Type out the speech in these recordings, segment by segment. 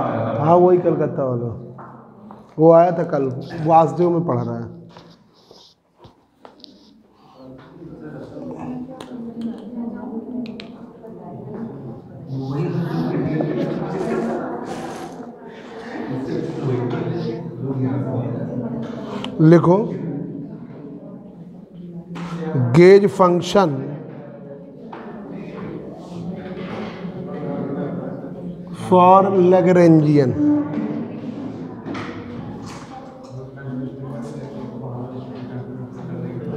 था हाँ वही कलकत्ता वाला वो आया था कल वासदेव में पढ़ रहा है लिखो गेज फंक्शन फॉर लेगरेंजियन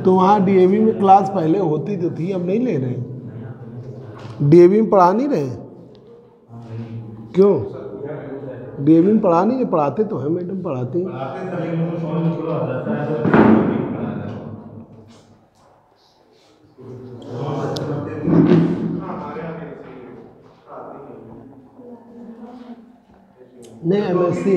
तो वहाँ डीएवी में क्लास पहले होती तो थी अब नहीं ले रहे डीएवी में पढ़ा नहीं रहे क्यों डी में पढ़ा नहीं पढ़ाते तो है मैडम पढ़ाते हैं नहीं एम एस सी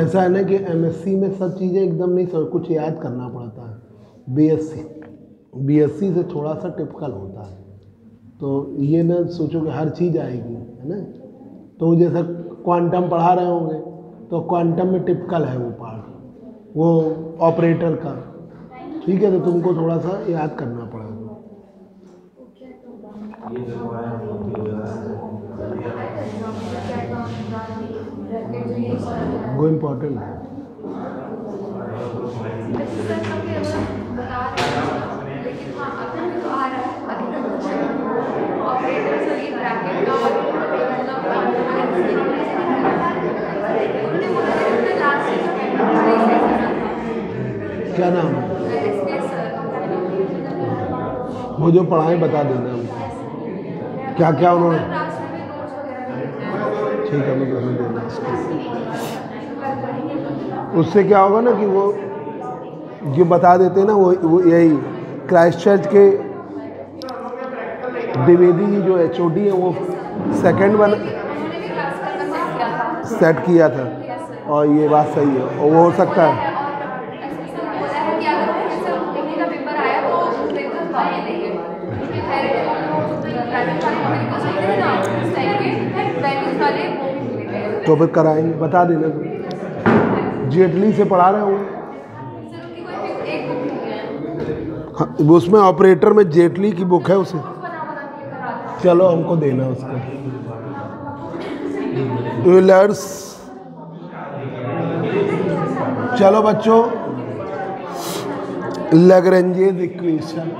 ऐसा है ना कि एम एस सी में सब चीज़ें एकदम नहीं सर कुछ याद करना पड़ता है B B S C S C से थोड़ा सा टिपिकल होता है तो ये ना सोचो कि हर चीज़ आएगी है ना तो जैसा क्वांटम पढ़ा रहे होंगे तो क्वांटम में टिपिकल है वो पार्ट वो ऑपरेटर का ठीक है तो तुमको थोड़ा सा याद करना पड़ेगा वो इम्पोर्टेंट है क्या नाम है पढ़ाई बता देना क्या क्या उन्होंने ठीक हमें ग्रहण देना उससे क्या होगा ना कि वो जो बता देते हैं ना वो वो यही क्राइस्ट चर्च के द्विवेदी जी जो एच है वो सेकंड वन सेट किया था और ये बात सही है और वो हो सकता है तो फिर कराएंगे बता देना जेटली e से पढ़ा रहे होंगे हाँ, उसमें ऑपरेटर में जेटली e की बुक है उसे चलो हमको देना उसको ट्विलर्स चलो बच्चों लगरेंजेज इक्वेशन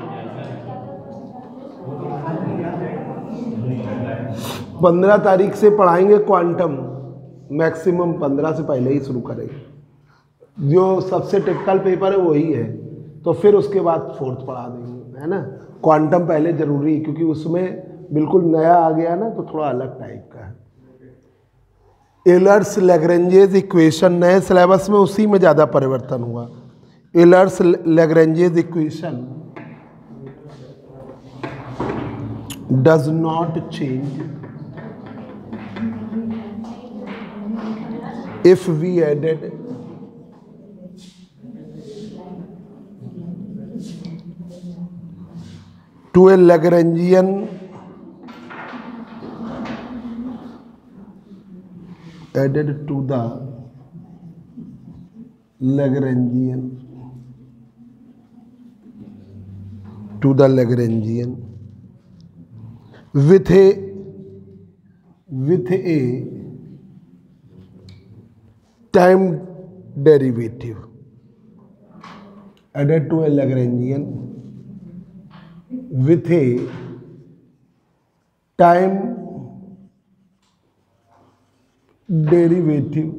पंद्रह तारीख से पढ़ाएंगे क्वांटम मैक्सिमम पंद्रह से पहले ही शुरू करेंगे जो सबसे टिपिकल पेपर है वही है तो फिर उसके बाद फोर्थ पढ़ा देंगे है ना क्वांटम पहले ज़रूरी है क्योंकि उसमें बिल्कुल नया आ गया ना तो थोड़ा अलग टाइप का है एलर्स लेगरेंजेज इक्वेशन नए सिलेबस में उसी में ज़्यादा परिवर्तन हुआ Euler's Lagrange's equation does not change if we added to a Lagrangian added to the Lagrangian to the Lagrangian with a with a time derivative added to a Lagrangian with a time derivative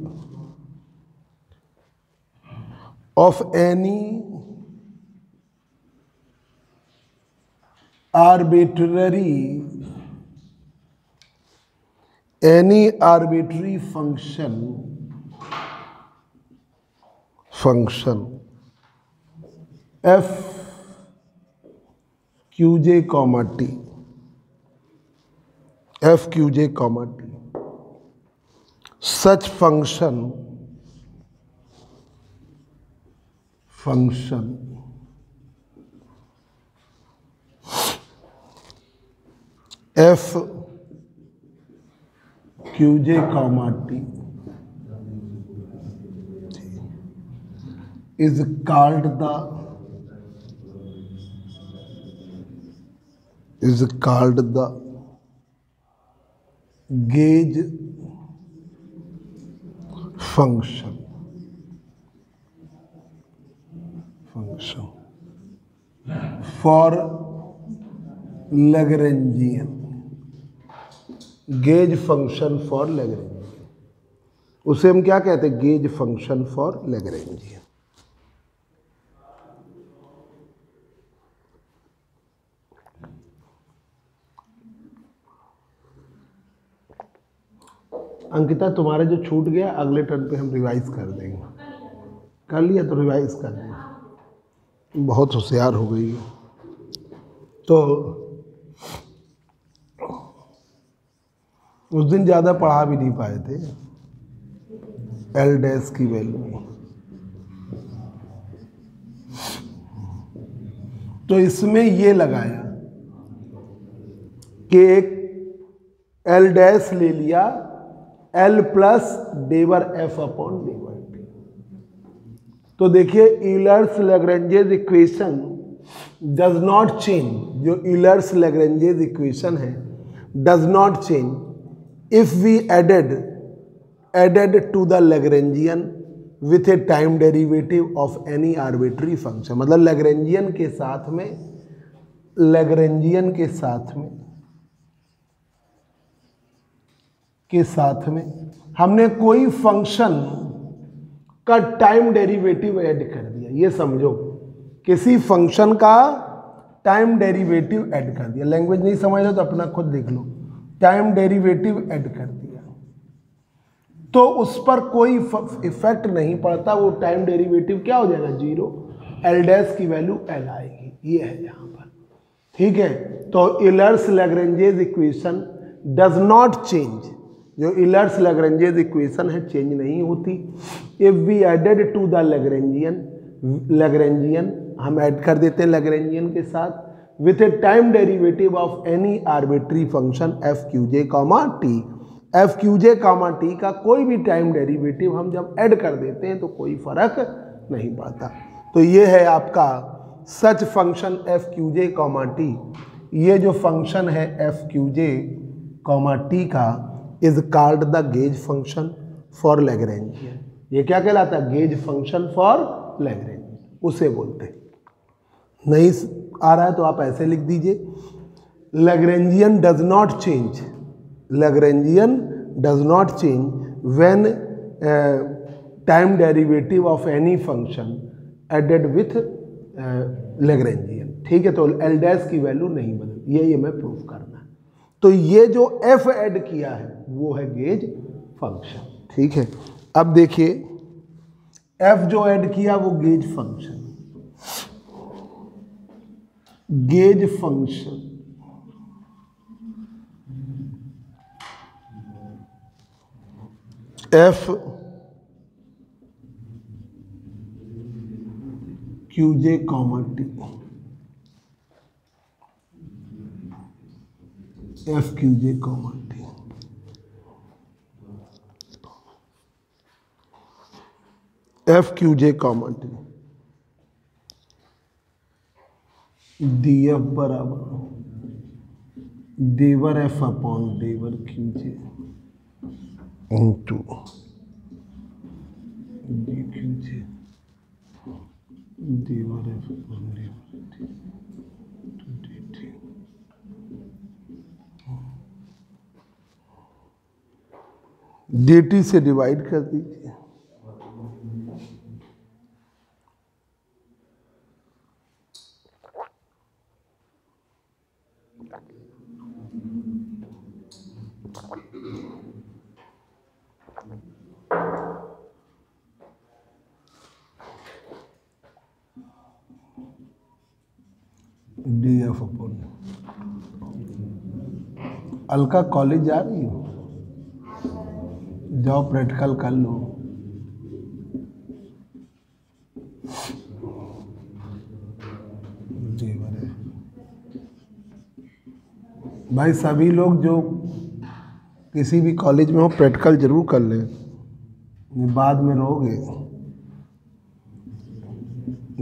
of any arbitrary function function F Q J comma T F Q J comma T such function function F Q J comma T is called the is called the gauge function function for lagrangian gauge function for Lagrangian उसे हम क्या कहते हैं gauge function for Lagrangian Ankita तुम्हारा जो छूट गया अगले टर्न पे हम रिवाइज कर देंगे कर लिया तो रिवाइज कर देंगे बहुत होशियार हो गई तो उस दिन ज़्यादा पढ़ा भी नहीं पाए थे एल डेस की वैल्यू तो इसमें ये लगाया कि एक एल डैस ले लिया L plus डेवर F upon डेवर T तो देखिए Euler's Lagrange's equation does not change जो इलर्स लेग्रेंजेज इक्वेशन है does not change if we added added to the Lagrangian with a time derivative of any arbitrary function मतलब Lagrangian के साथ में Lagrangian के साथ में के साथ में हमने कोई फंक्शन का टाइम डेरिवेटिव ऐड कर दिया ये समझो किसी फंक्शन का टाइम डेरिवेटिव ऐड कर दिया लैंग्वेज नहीं समझ लो तो अपना खुद देख लो टाइम डेरिवेटिव ऐड कर दिया तो उस पर कोई इफेक्ट नहीं पड़ता वो टाइम डेरिवेटिव क्या हो जाएगा जीरो एल की वैल्यू एल आएगी ये है यहाँ पर ठीक है तो Euler's Lagrange's equation does not change जो इलर्स लग्रेंजेज इक्वेशन है चेंज नहीं होती if we added to the Lagrangian Lagrangian हम ऐड कर देते हैं लगरेंजियन के साथ with a time derivative of any arbitrary function F Q J comma T F Q J comma T का कोई भी टाइम डेरिवेटिव हम जब ऐड कर देते हैं तो कोई फर्क नहीं पड़ता तो ये है आपका such function F Q J comma T ये जो फंक्शन है F Q J comma T का is called the gauge function for Lagrangian ये क्या कहलाता है गेज फंक्शन फॉर लेगरेंजियन उसे बोलते हैं नहीं आ रहा है तो आप ऐसे लिख दीजिए Lagrangian does not change Lagrangian does not change when time derivative of any function added with Lagrangian ठीक है तो एल की वैल्यू नहीं बदलती यही मैं प्रूफ करना है तो ये जो एफ ऐड किया है वो है गेज फंक्शन ठीक है अब देखिए एफ जो ऐड किया वो gauge function gauge function F Q J comma T F Q J comma F Q J comma D F बराबर देवर एफ अपॉन देवर Q J into D Q J देवर F upon देवर D T से divide कर दीजिए D F upon Alka college जा रही हो जाओ practical कर लो भाई सभी लोग जो किसी भी कॉलेज में हो प्रैक्टिकल जरूर कर लें बाद में रहोगे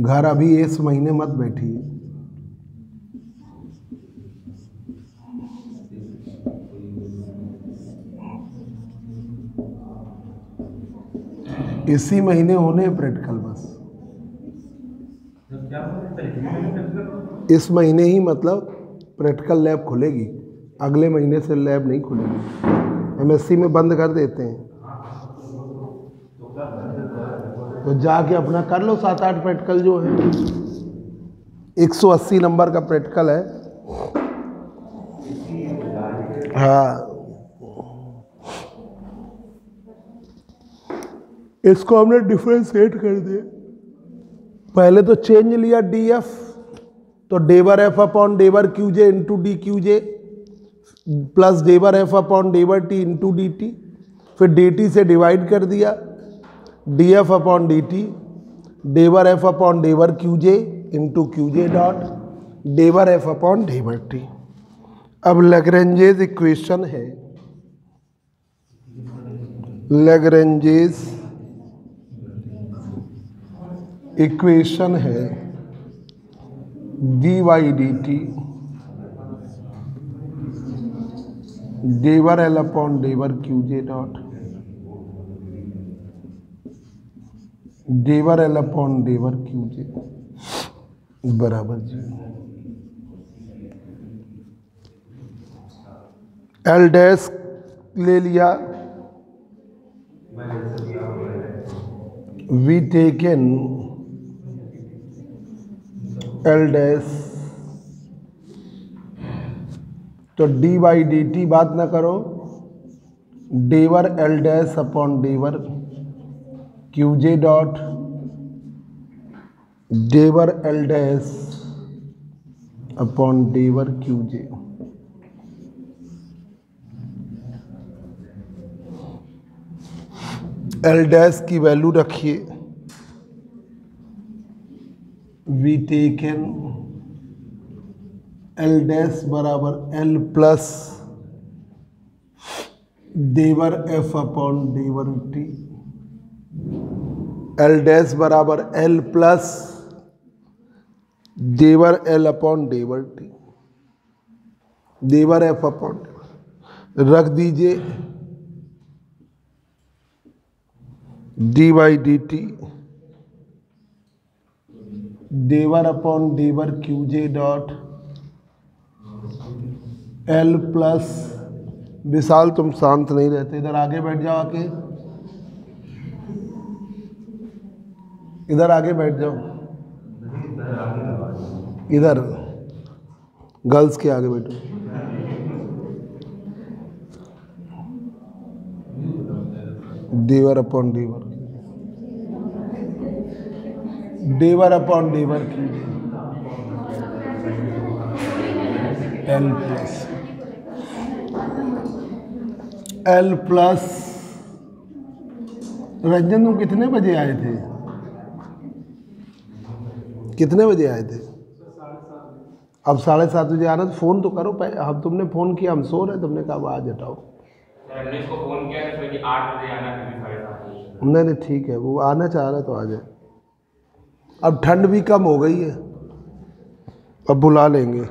घर अभी इस महीने मत बैठिए इसी महीने होने हैं प्रैक्टिकल बस इस महीने ही मतलब प्रैक्टिकल लैब खुलेगी अगले महीने से लैब नहीं खुलेगी एमएससी में बंद कर देते हैं तो जाके अपना कर लो सात आठ प्रैक्टिकल जो है 180 नंबर का प्रैक्टिकल है हाँ इसको हमने डिफ्रेंशिएट कर दिया पहले तो चेंज लिया डी एफ तो डेवर F upon डेवर Q J into D Q J plus डेवर F upon डेवर T into D T फिर डी टी से डिवाइड कर दिया D F upon D T डेवर F upon डेवर Q J into Q J dot डेवर F upon डेवर T अब Lagrange's equation है Lagrange's equation है D Y D T डेवर L upon डेवर Q जे dot डेवर L upon डेवर Q जे बराबर जी L dash ले लिया we taken L dash तो D by D T बात ना करो डेवर एल डैस अपॉन डेवर क्यू जे dot डेवर L dash upon डेवर Q जे L dash की value रखिए वी टेकन एल डैश बराबर एल प्लस देवर F upon डेवर T L dash बराबर L plus देवर L upon डेवर T देवर F upon रख दीजिए डी वाई डी टी देवर upon देवर q j dot L plus Vishal तुम शांत नहीं रहते इधर आगे बैठ जाओ आके इधर आगे बैठ जाओ इधर गर्ल्स के आगे बैठो देवर अपॉन देवर डेवर अपॉन डेवर की L plus L plus Ranjan तुम कितने बजे आए थे कितने बजे आए थे अब साढ़े सात बजे आना रहे तो फ़ोन तो करो पहले हम तुमने फ़ोन किया हम सो रहे तुमने कहा आज हटाओ तो नहीं नहीं ठीक है वो आना चाह रहा तो आ जाए अब ठंड भी कम हो गई है अब बुला लेंगे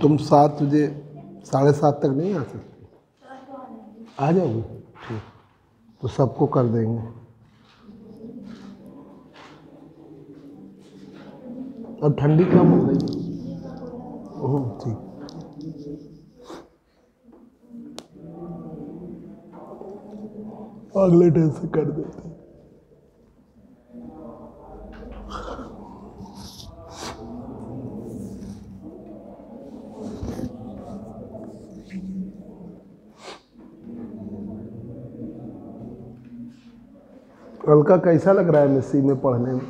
तुम सात बजे साढ़े सात तक नहीं आ सकते आ जाओगे ठीक तो सबको कर देंगे अब ठंडी कम हो गई ओह ठीक अगले टाइम से कर देते अलका कैसा लग रहा है मिस्सी में पढ़ने में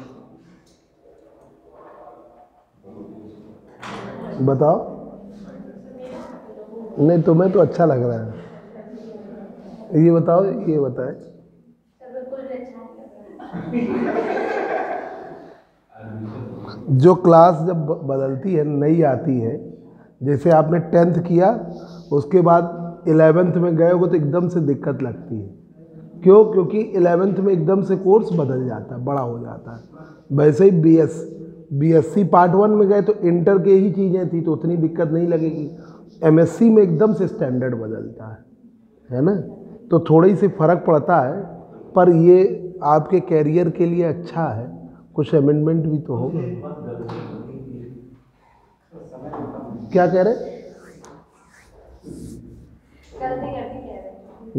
बताओ नहीं तुम्हें तो अच्छा लग रहा है ये बताओ ये बताए जो क्लास जब बदलती है नई आती है जैसे आपने टेंथ किया उसके बाद एलेवेंथ में गए हो तो एकदम से दिक्कत लगती है क्यों क्योंकि इलेवेंथ में एकदम से कोर्स बदल जाता है बड़ा हो जाता है वैसे ही B S B S C part one में गए तो इंटर के ही चीज़ें थी तो उतनी दिक्कत नहीं लगेगी एम एस सी में एकदम से स्टैंडर्ड बदलता है है ना तो थोड़ी सी फ़र्क पड़ता है पर ये आपके कैरियर के लिए अच्छा है कुछ अमेंडमेंट भी तो होगा क्या कह रहे हैं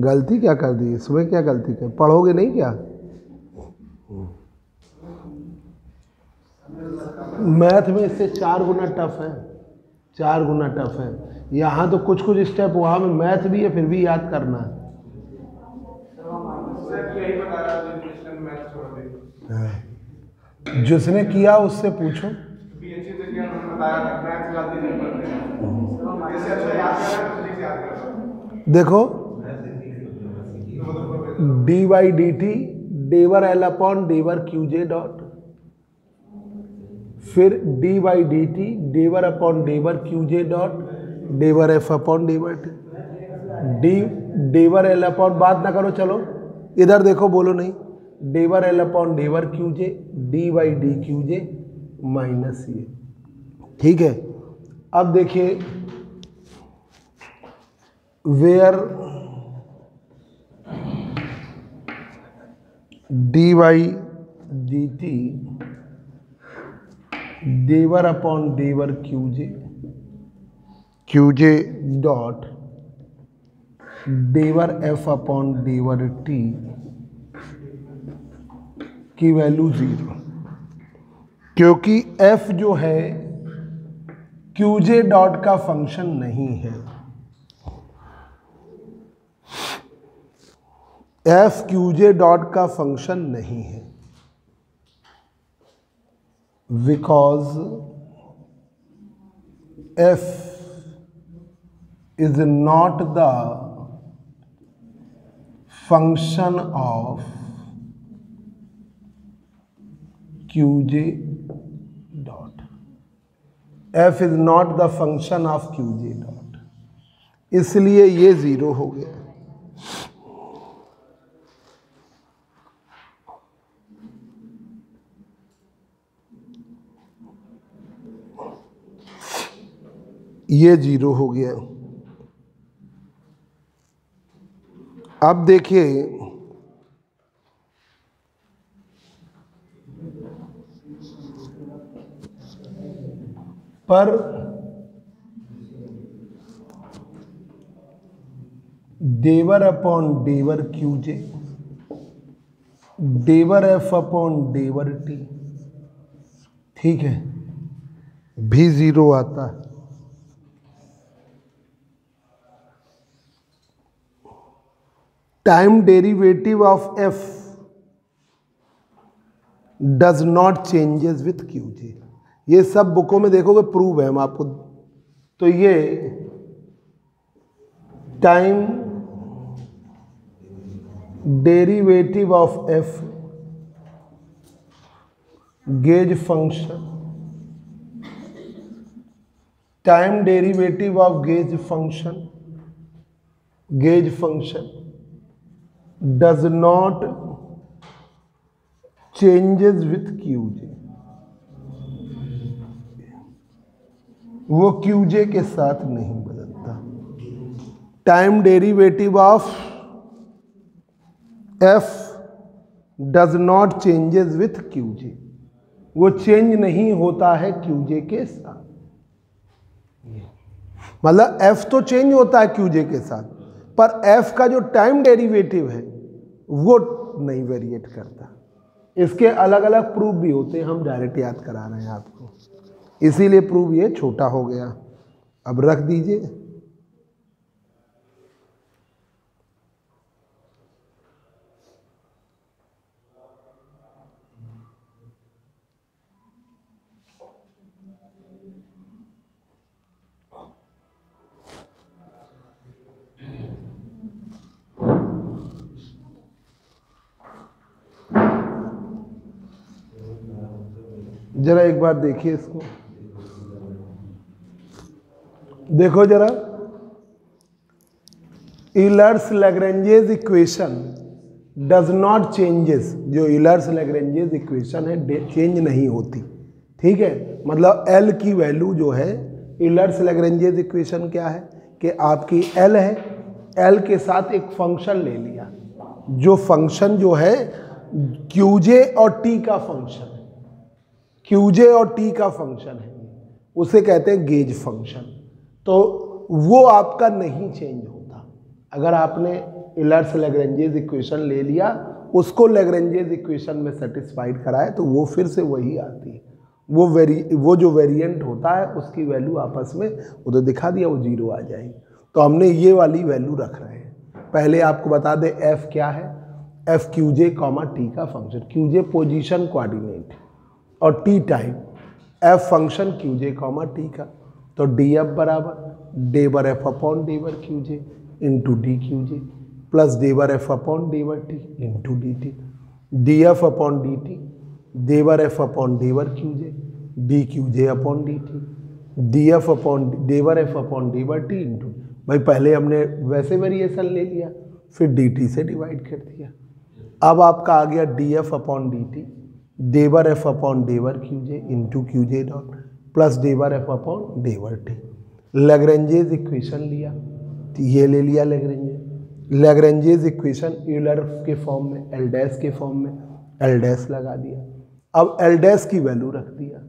गलती क्या कर दी इसमें क्या गलती कर पढ़ोगे नहीं क्या मैथ में इससे चार गुना टफ है चार गुना टफ है यहाँ तो कुछ कुछ स्टेप वहाँ में मैथ भी है फिर भी याद करना है हाँ। जिसने किया उससे पूछो देखो D Y D T डेवर L upon डेवर Q जे डॉट फिर D Y D T डेवर upon डेवर Q जे डॉट डेवर F upon डेवर T D डेवर L upon बात ना करो चलो इधर देखो बोलो नहीं डेवर L upon डेवर q j d y d q j minus ये ठीक है अब देखिए where d y d t they were upon they were q j q j dot they were F upon they were t की वैल्यू ज़ीरो क्योंकि एफ जो है Q जे dot का फंक्शन नहीं है एफ क्यू जे डॉट का फंक्शन नहीं है because f is not the function of q j dot f is not the function of q j dot इसलिए ये ज़ीरो हो गया ये जीरो हो गया अब देखिए पर देवर अपॉन देवर क्यू जे डेवर एफ अपॉन डेवर टी ठीक है भी जीरो आता है time derivative of f does not changes with q j ये सब बुकों में देखोगे प्रूव है हम आपको तो ये time derivative of f gauge function time derivative of gauge function gauge function does not changes with qj वो qj के साथ नहीं बदलता time derivative of f does not changes with qj वो चेंज नहीं होता है qj के साथ मतलब f तो चेंज होता है qj के साथ पर f का जो टाइम डेरिवेटिव है वो नहीं वेरिएट करता इसके अलग अलग प्रूफ भी होते हैं हम डायरेक्ट याद करा रहे हैं आपको इसीलिए प्रूफ ये छोटा हो गया अब रख दीजिए जरा एक बार देखिए इसको देखो जरा Euler's Lagrange's equation does not changes जो इलर्स लेग्रेंजेज इक्वेशन है चेंज नहीं होती ठीक है मतलब एल की वैल्यू जो है इलर्स लेग्रेंजेज इक्वेशन क्या है कि आपकी एल है एल के साथ एक फंक्शन ले लिया जो फंक्शन जो है क्यूजे और टी का फंक्शन क्यूजे और टी का फंक्शन है उसे कहते हैं गेज फंक्शन तो वो आपका नहीं चेंज होता अगर आपने इलर्स लेग्रेंजेज इक्वेशन ले लिया उसको लेग्रेंजेज इक्वेशन में सेटिस्फाइड कराए तो वो फिर से वही आती है वो वेरी वो जो वेरिएंट होता है उसकी वैल्यू आपस में वो तो दिखा दिया वो जीरो आ जाएगी तो हमने ये वाली वैल्यू रख रहे हैं पहले आपको बता दें एफ़ क्या है f q j comma t का function q j position coordinate है और t time f function q j comma t का तो डी एफ बराबर डेवर F upon डेवर q j into d q j plus डेवर F upon डेवर t into d t d f upon d t देवर F upon डेवर q j d q j upon d t d f upon डेवर F upon डेवर T into भाई पहले हमने वैसे variation ले लिया फिर D T से divide कर दिया अब आपका आ गया d f upon d t डेवर F upon डेवर q j into q j dot plus डेवर F upon डेवर T Lagrange's equation लिया तो ये ले लिया लेगरेंजे लेग्रेंजेज इक्वेशन यूलर के फॉर्म में एल के फॉर्म में एल लगा दिया अब एल की वैल्यू रख दिया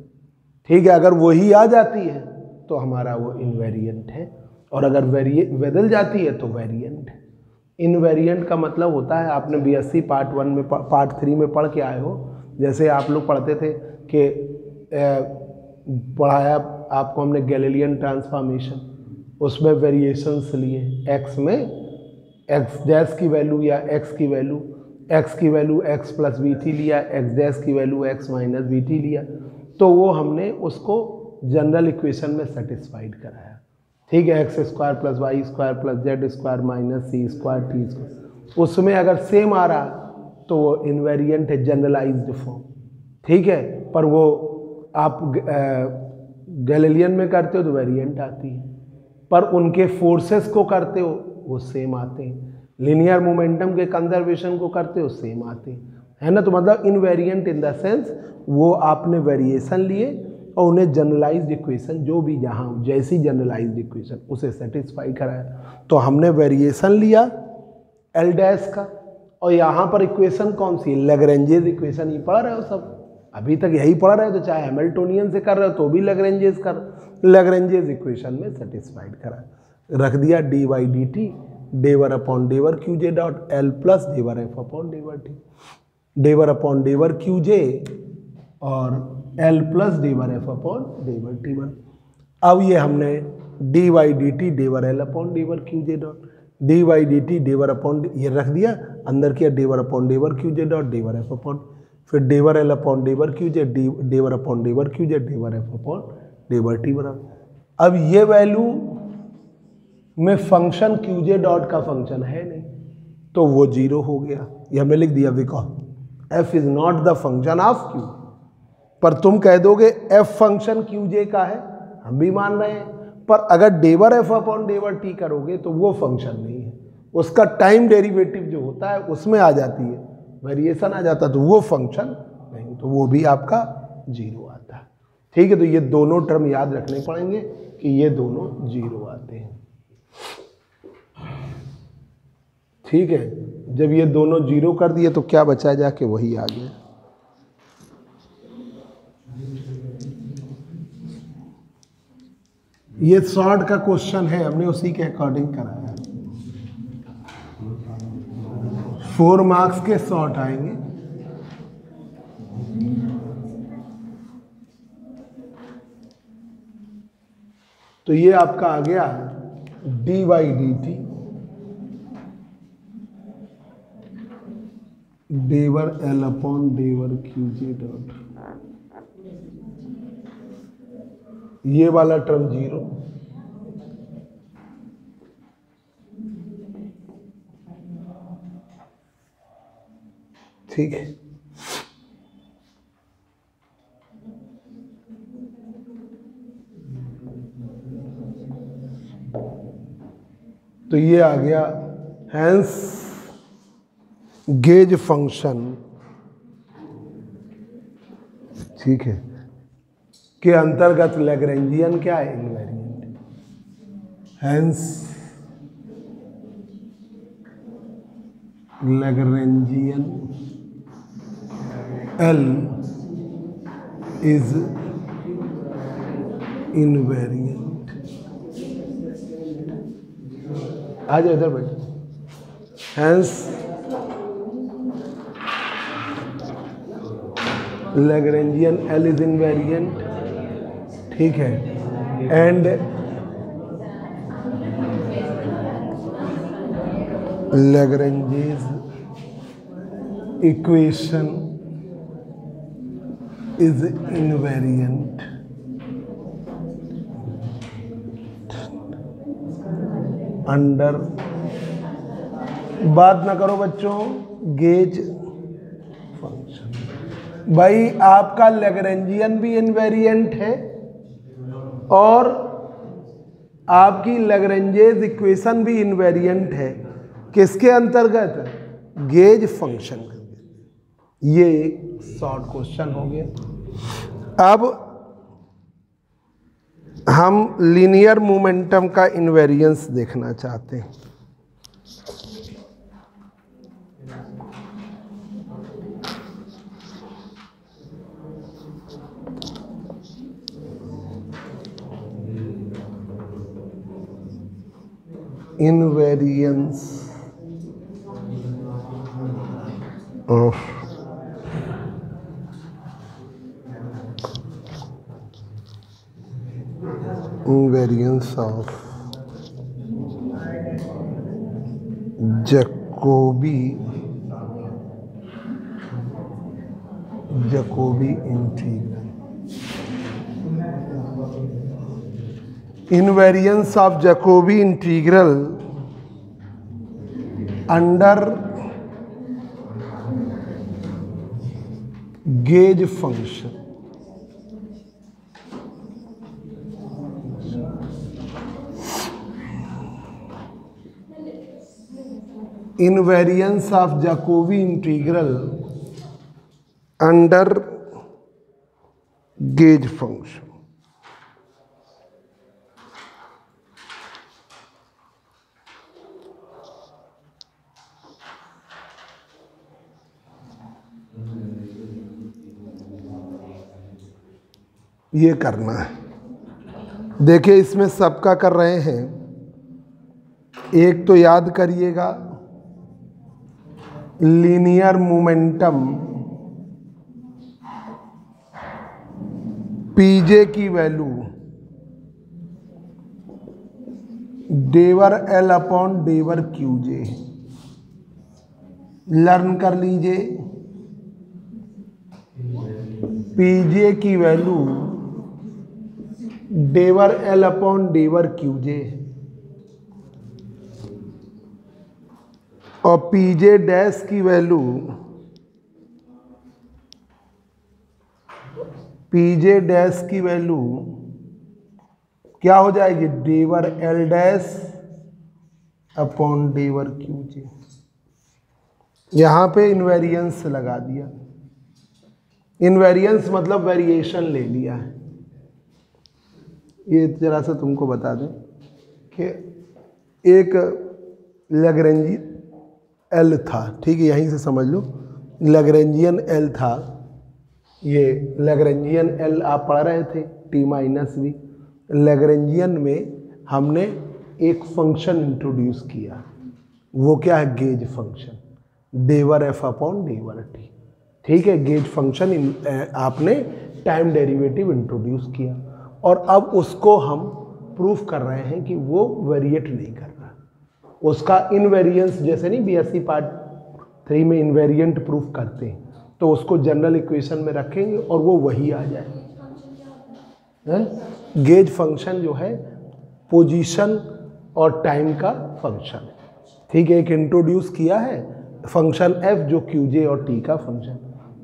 ठीक है अगर वही आ जाती है तो हमारा वो इनवेरियंट है और अगर वेरिए बदल जाती है तो वेरियंट है इनवेरियंट का मतलब होता है आपने बीएससी पार्ट वन में पार्ट थ्री में पढ़ के आए हो जैसे आप लोग पढ़ते थे कि पढ़ाया आपको हमने गैलेलियन ट्रांसफॉर्मेशन उसमें वेरिएशंस लिए एक्स में एक्स डैश की वैल्यू या एक्स की वैल्यू एक्स की value x plus b t लिया एक्स डैस की value x minus b t लिया तो वो हमने उसको जनरल इक्वेशन में सेटिस्फाइड कराया ठीक है x square plus y square plus z square minus c square t square उसमें अगर सेम आ रहा तो वो इनवेरियंट है जनरलाइज्ड फॉर्म ठीक है पर वो आप गैलेलियन में करते हो तो वेरिएंट आती है पर उनके फोर्सेस को करते हो वो सेम आते हैं लिनियर मोमेंटम के कंजर्वेशन को करते हो सेम आते हैं है ना तो मतलब इनवेरियंट इन द सेंस वो आपने वेरिएशन लिए और उन्हें जनरलाइज्ड इक्वेशन जो भी जहाँ जैसी जनरलाइज्ड इक्वेशन उसे सेटिस्फाई कराया तो हमने वेरिएशन लिया एल डैस का और यहाँ पर इक्वेशन कौन सी लगरेंजेज इक्वेशन ये पढ़ रहे हो सब अभी तक यही पढ़ रहे हो तो चाहे हेमल्टोनियन से कर रहे हो तो भी लगरेंजेस कर लेगरेंजेज इक्वेशन में सेटिस्फाइड करा रख दिया D Y D T डेवर upon डेवर q j dot L plus डेवर F upon डेवर T डेवर upon डेवर Q जे और L plus डेवर F upon डेवर T one अब ये हमने D Y D T डेवर L upon डेवर q j dot d y d t डेवर upon ये रख दिया अंदर किया डेवर अपॉन डेवर क्यू जेड डॉट डेवर एफ अपॉन फिर डेवर एल अपॉन डेवर क्यू डी डेवर अपॉन डेवर क्यू जेड डेवर एफ अपॉन डेवर टी बराबर अब ये वैल्यू में फंक्शन क्यू जे डॉट का फंक्शन है नहीं तो वो जीरो हो गया यह हमें लिख दिया because f is not the function of q पर तुम कह दोगे एफ फंक्शन क्यू जे का है हम भी मान रहे हैं पर अगर डेवर एफ अपॉन डेवर टी करोगे तो वो फंक्शन नहीं उसका टाइम डेरिवेटिव जो होता है उसमें आ जाती है वेरिएशन आ जाता तो वो फंक्शन नहीं तो वो भी आपका जीरो आता है ठीक है तो ये दोनों टर्म याद रखने पड़ेंगे कि ये दोनों जीरो आते हैं ठीक है जब ये दोनों जीरो कर दिए तो क्या बचा जाके वही आ गया ये शॉर्ट का क्वेश्चन है हमने उसी के अकॉर्डिंग कराया फोर मार्क्स के शॉर्ट आएंगे तो ये आपका आ गया D Y D T डेवर L upon डेवर Q जे डॉट ये वाला टर्म जीरो ठीक है तो ये आ गया हैंस गेज फंक्शन ठीक है के अंतर्गत लेग्रेंजियन क्या है invariant hence Lagrangian L is invariant आ जाओ इधर बैठ hence Lagrangian L is invariant ठीक है and Lagrange's equation is invariant under बात ना करो बच्चों गेज फंक्शन भाई आपका लेगरेंजियन भी इनवेरियंट है और आपकी लेगरेंजेज इक्वेशन भी इनवेरियंट है किसके अंतर्गत गेज फंक्शन के ये एक शॉर्ट क्वेश्चन हो गया अब हम लीनियर मोमेंटम का इन्वेरियंस देखना चाहते हैं invariance of invariance of Jacobi Jacobi integral. Invariance of Jacobi integral under gauge function invariance of Jacobi integral under gauge function ये करना है देखिए इसमें सबका कर रहे हैं एक तो याद करिएगा लीनियर मोमेंटम पीजे की वैल्यू डेवर एल अपॉन डेवर क्यूजे लर्न कर लीजिए पीजे की वैल्यू डेवर एल अपॉन डेवर क्यूजे और पी जे डैश की वैल्यू पी जे डैश की वैल्यू क्या हो जाएगी डीवर एल डैश अपॉन डीवर क्यू जे यहाँ पे इनवेरियंस लगा दिया इनवेरियंस मतलब वेरिएशन ले लिया है ये ज़रा सा तुमको बता दें कि एक लग्रेंजी एल था ठीक है यहीं से समझ लो लेगरेंजियन एल था ये लेगरेंजियन एल आप पढ़ रहे थे टी माइनस वी लेगरेंजियन में हमने एक फंक्शन इंट्रोड्यूस किया वो क्या है गेज फंक्शन डेवर एफ अपॉन डेवर टी ठीक है गेज फंक्शन आपने टाइम डेरिवेटिव इंट्रोड्यूस किया और अब उसको हम प्रूफ कर रहे हैं कि वो वेरिएट नहीं कर उसका इनवेरियंस जैसे नहीं बीएससी पार्ट थ्री में इनवेरियंट प्रूफ करते हैं तो उसको जनरल इक्वेशन में रखेंगे और वो वही आ जाए गेज हाँ? फंक्शन जो है पोजीशन और टाइम का फंक्शन ठीक है एक इंट्रोड्यूस किया है फंक्शन एफ जो क्यू जे और टी का फंक्शन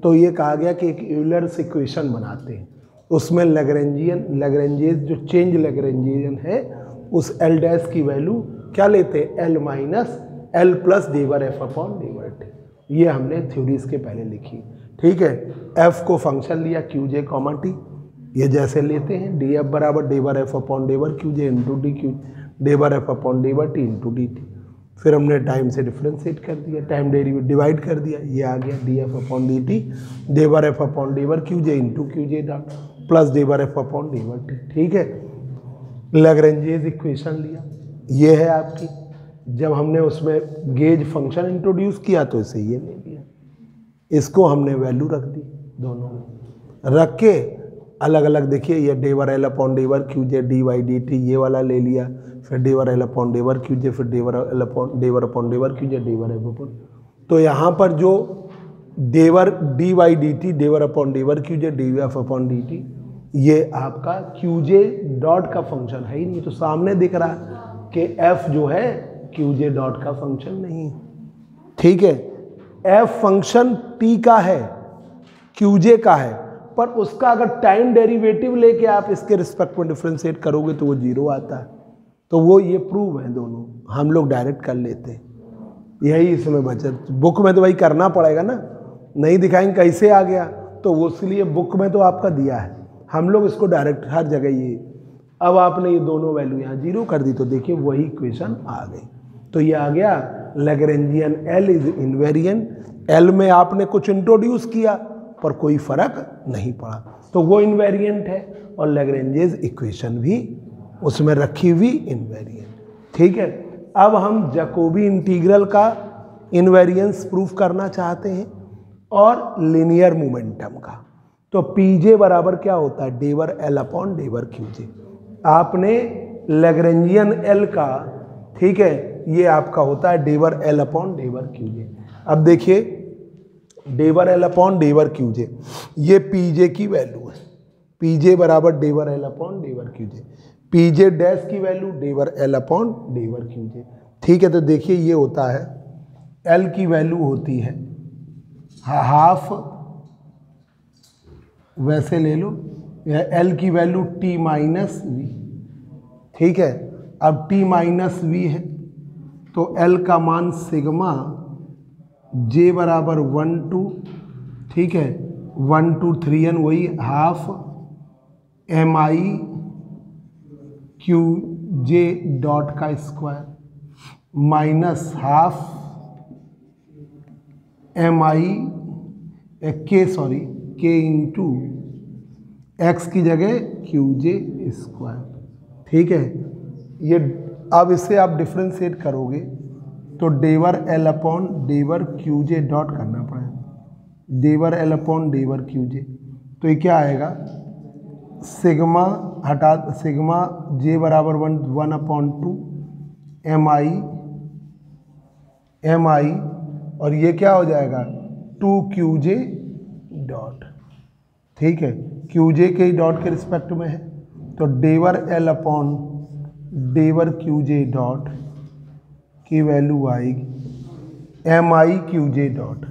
तो ये कहा गया कि एक यूलर्स इक्वेशन बनाते हैं उसमें लेगरेंजियन लेग्रेंजियस जो चेंज लेगरेंजियन है उस एल डैस की वैल्यू क्या लेते एल माइनस एल प्लस डीवर एफ अपॉन डीवर टी ये हमने थ्योरीज के पहले लिखी ठीक है एफ को फंक्शन लिया क्यू जे कॉमन टी ये जैसे लेते हैं डी एफ बराबर डेवर F upon डेवर q j into d q डेवर F upon डेवर T into D T फिर हमने टाइम से डिफ्रेंशिएट कर दिया टाइम डेरी डिवाइड कर दिया ये आ गया d f upon d t डेवर F upon डेवर q j into q j dot plus डेवर F upon डेवर T ठीक है लेग्रेंजेज इक्वेशन लिया ये है आपकी जब हमने उसमें गेज फंक्शन इंट्रोड्यूस किया तो इसे ये ले लिया इसको हमने वैल्यू रख दी दोनों में रख के अलग अलग देखिए ये डेवर L upon डेवर q j d y d t ये वाला ले लिया फिर डेवर एल अपॉन डेवर क्यू जे फिर डेवर एल अपॉन डेवर अपॉन डेवर क्यू जे डेवर एल अपॉन तो यहाँ पर जो डेवर D Y D T डेवर upon डेवर q j d f upon d t ये आपका क्यू जे डॉट का फंक्शन है ही नहीं तो सामने दिख रहा है कि एफ जो है क्यू जे डॉट का फंक्शन नहीं ठीक है एफ फंक्शन पी का है क्यू जे का है पर उसका अगर टाइम डेरिवेटिव लेके आप इसके रिस्पेक्ट में डिफ्रेंशिएट करोगे तो वो जीरो आता है तो वो ये प्रूव है दोनों हम लोग डायरेक्ट कर लेते हैं यही इसमें बचत बुक में तो वही करना पड़ेगा ना नहीं दिखाएंगे कैसे आ गया तो उसके लिए बुक में तो आपका दिया है हम लोग इसको डायरेक्ट हर जगह ये अब आपने ये दोनों वैल्यू यहाँ जीरो कर दी तो देखिए वही इक्वेशन आ गई तो ये आ गया Lagrangian L is invariant L में आपने कुछ इंट्रोड्यूस किया पर कोई फर्क नहीं पड़ा तो वो इन्वेरियंट है और लेग्रेंजेज इक्वेशन भी उसमें रखी हुई इन्वेरियंट ठीक है अब हम जकोबी इंटीग्रल का इन्वेरियंस प्रूफ करना चाहते हैं और लिनियर मोमेंटम का तो पीजे बराबर क्या होता है डेवर एल अपॉन डेवर क्यूजे आपने लेगरेंजियन एल का ठीक है ये आपका होता है डेवर एल अपॉन डेवर क्यू जे अब देखिए डेवर एल अपॉन डेवर क्यू जे ये पीजे की वैल्यू है पीजे बराबर डेवर L upon डेवर q j p j dash की वैल्यू डेवर एल अपॉन डेवर क्यू जे ठीक है तो देखिए ये होता है एल की वैल्यू होती है हाफ वैसे ले लो एल की वैल्यू टी माइनस वी ठीक है अब टी माइनस वी है तो एल का मान सिग्मा जे बराबर वन टू ठीक है वन टू थ्री एन वही half m i q j dot का square minus half m i के सॉरी के इंटू एक्स की जगह क्यू जे स्क्वायर ठीक है ये अब इसे आप डिफ्रेंशिएट करोगे तो डेवर एल अपॉन डेवर क्यू जे डॉट करना पड़ेगा डेवर एल अपॉन डेवर क्यू जे तो ये क्या आएगा सिग्मा हटा सिग्मा जे बराबर one one upon two m i m i और ये क्या हो जाएगा टू क्यू जे डॉट ठीक है क्यू जे के डॉट के रिस्पेक्ट में है तो डेवर एल अपॉन डेवर क्यू जे डॉट की वैल्यू आएगी m i q j dot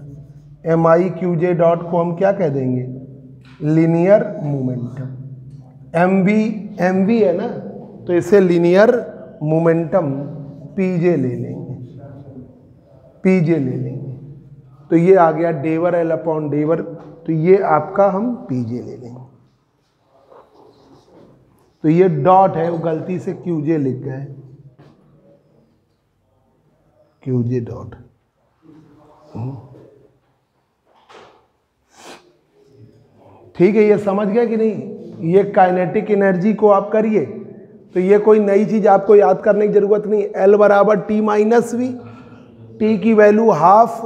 m i q j dot को हम क्या कह देंगे linear momentum m v m v है ना तो इसे लीनियर मोमेंटम पी जे ले लेंगे पी जे ले लेंगे तो ये आ गया डेवर एल अपॉन डेवर तो ये आपका हम पी जे ले लेंगे तो ये डॉट है वो गलती से क्यूजे लिख गए क्यूजे डॉट ठीक है ये समझ गया कि नहीं ये काइनेटिक एनर्जी को आप करिए तो ये कोई नई चीज़ आपको याद करने की ज़रूरत नहीं एल बराबर टी माइनस वी टी की value half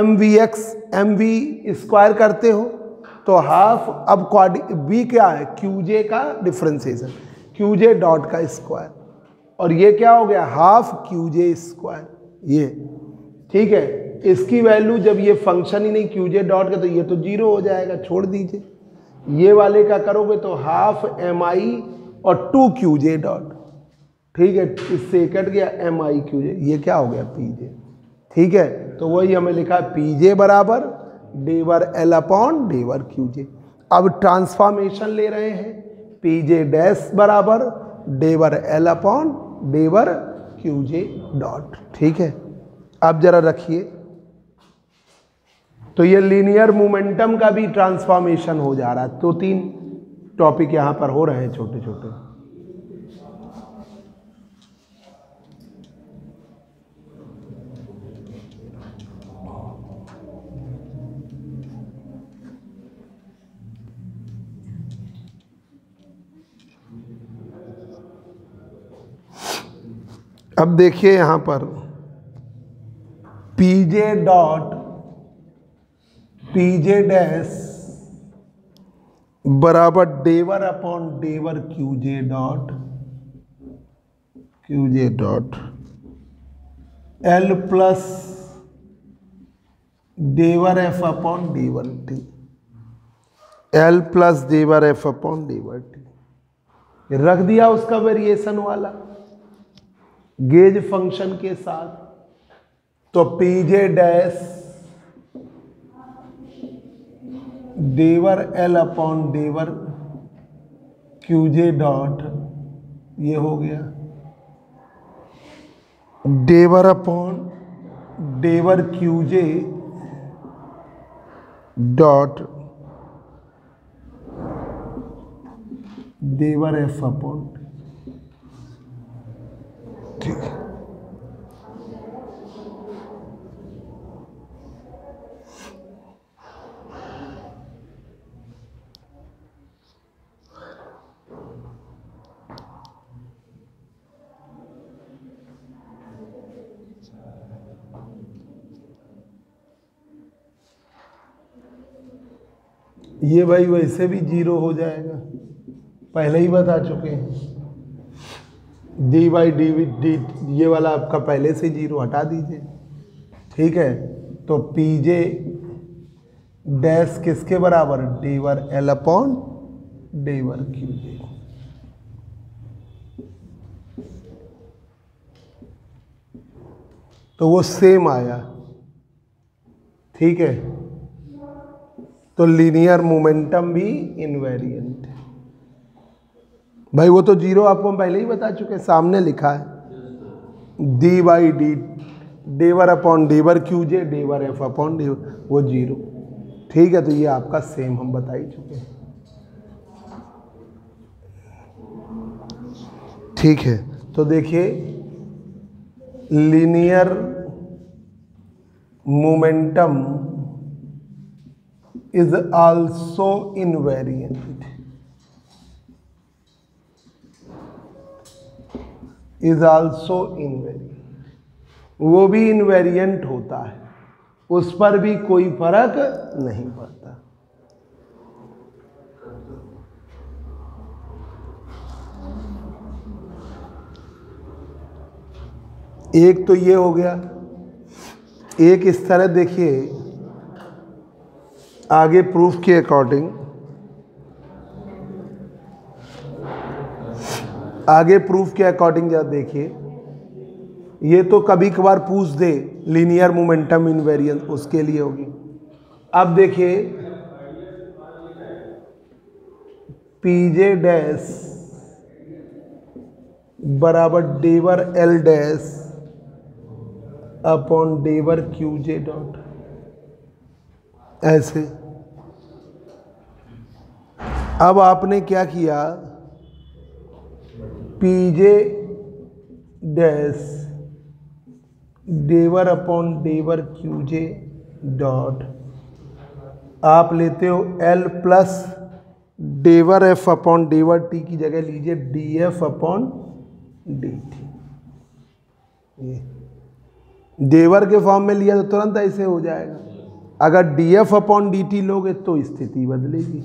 m v x m v square करते हो तो हाफ अब क्वाड बी क्या है क्यू जे का डिफ्रेंसीसन क्यू जे डॉट का स्क्वायर और ये क्या हो गया हाफ क्यू जे स्क्वायर ये ठीक है इसकी वैल्यू जब ये फंक्शन ही नहीं क्यू जे डॉट का तो ये तो जीरो हो जाएगा छोड़ दीजिए ये वाले का करोगे तो हाफ एम आई और टू क्यू जे डॉट ठीक है इससे कट गया एम आई क्यू जे ये क्या हो गया पी जे ठीक है तो वही हमें लिखा पी जे बराबर डेवर एल अपॉन डेवर क्यू जे अब ट्रांसफॉर्मेशन ले रहे हैं पी जे डैश बराबर डेवर एल अपॉन डेवर क्यू जे डॉट ठीक है अब जरा रखिए तो ये लीनियर मोमेंटम का भी ट्रांसफॉर्मेशन हो जा रहा है तो तीन टॉपिक यहाँ पर हो रहे हैं छोटे छोटे अब देखिए यहां पर पीजे डॉट पीजे डैश बराबर डेवर upon डेवर q j dot q j dot L plus डेवर F upon डेवर T L plus डेवर F upon डेवर T रख दिया उसका वेरिएशन वाला गेज फंक्शन के साथ तो पीजे डैश डेवर एल अपॉन डेवर क्यूजे डॉट ये हो गया डेवर अपॉन डेवर क्यूजे डॉट देवर एफ अपॉन सकती ये भाई वैसे भी जीरो हो जाएगा पहले ही बता चुके हैं डी बाई डी डी ये वाला आपका पहले से जीरो हटा दीजिए ठीक है तो पी जे डैश किसके बराबर डी वर एल अपॉन डी वर क्यू जे तो वो सेम आया ठीक है तो लीनियर मोमेंटम भी इनवेरिएंट भाई वो तो जीरो आपको हम पहले ही बता चुके हैं सामने लिखा है डी बाई डी डेवर अपॉन डेवर क्यू जे डेवर एफ अपॉन डेवर वो जीरो ठीक है तो ये आपका सेम हम बता ही चुके हैं ठीक है तो देखिए linear momentum is also invariant is also invariant वो भी इनवेरिएंट होता है उस पर भी कोई फर्क नहीं पड़ता एक तो ये हो गया एक इस तरह देखिए आगे प्रूफ के अकॉर्डिंग आगे प्रूफ के अकॉर्डिंग जरा देखिए ये तो कभी कभार पूछ दे लीनियर मोमेंटम इन वेरियंस उसके लिए होगी अब देखिए पीजे डैश बराबर del L dash upon del Q J dot ऐसे अब आपने क्या किया P J dash del upon del Q J dot आप लेते हो L plus del F upon del T की जगह लीजिए D F upon D T del के फॉर्म में लिया तो तुरंत ऐसे हो जाएगा अगर D F upon D T लोगे तो स्थिति बदलेगी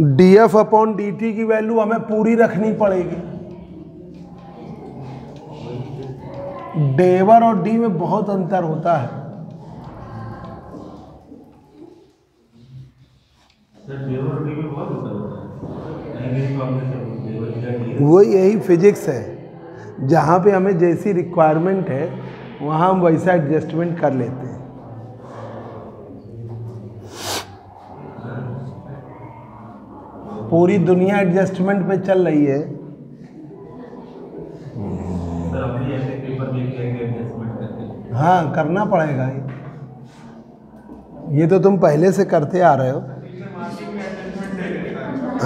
D F upon D T की वैल्यू हमें पूरी रखनी पड़ेगी डेवर और डी में बहुत अंतर होता है तो वो यही फिजिक्स है जहाँ पे हमें जैसी रिक्वायरमेंट है वहाँ हम वैसा एडजस्टमेंट कर लेते हैं पूरी दुनिया एडजस्टमेंट पे चल रही है हाँ करना पड़ेगा ये तो तुम पहले से करते आ रहे हो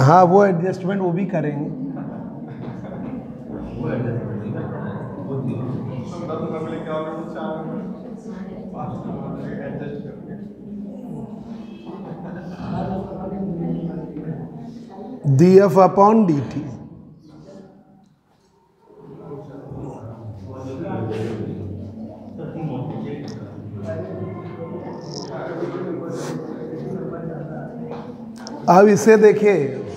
हाँ वो एडजस्टमेंट वो भी करेंगे D F upon D T अब इसे देखिए